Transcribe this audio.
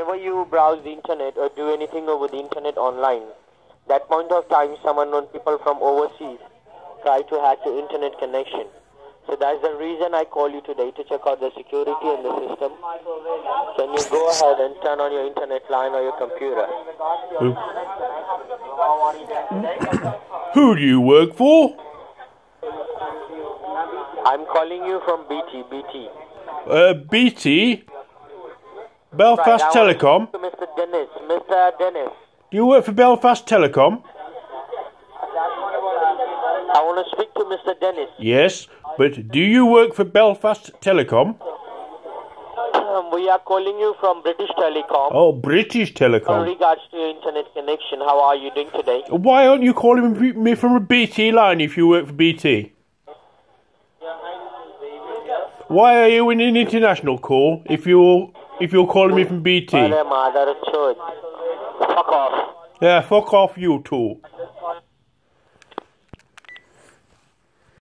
Whenever you browse the internet or do anything over the internet online, that point of time some unknown people from overseas try to hack your internet connection. So that's the reason I call you today to check out the security in the system. Can you go ahead and turn on your internet line or your computer? Who do you work for? I'm calling you from BT, BT. Uh, BT? Belfast Right, Telecom? Mr. Dennis, Mr. Dennis. Do you work for Belfast Telecom? I want to speak to Mr. Dennis. Yes, but do you work for Belfast Telecom? Um, we are calling you from British Telecom. Oh, British Telecom. In regards to your internet connection, how are you doing today? Why aren't you calling me- me from a BT line if you work for BT? Why are you in an international call if you're if you're calling me from BT? Mother, mother, church. Fuck off. Yeah, fuck off, you two.